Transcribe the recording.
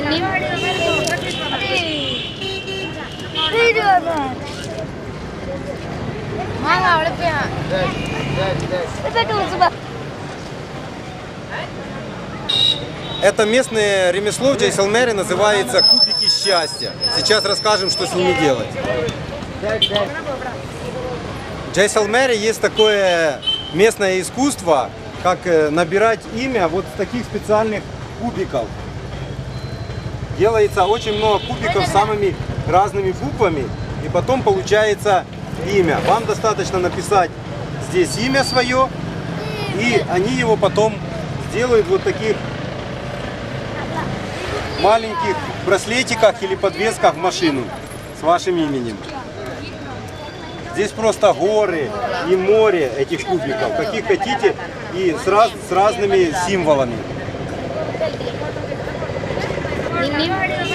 Мими. Мама, это местное ремесло в Джейсалмере называется кубики счастья. Сейчас расскажем, что с ними делать. В Джейсалмере есть такое местное искусство, как э, набирать имя вот с таких специальных кубиков. Делается очень много кубиков с самыми разными буквами, и потом получается имя. Вам достаточно написать здесь имя свое, и они его потом сделают вот таких маленьких браслетиках или подвесках в машину с вашим именем. Здесь просто горы и море этих кубиков, каких хотите, и с, раз- с разными символами. You.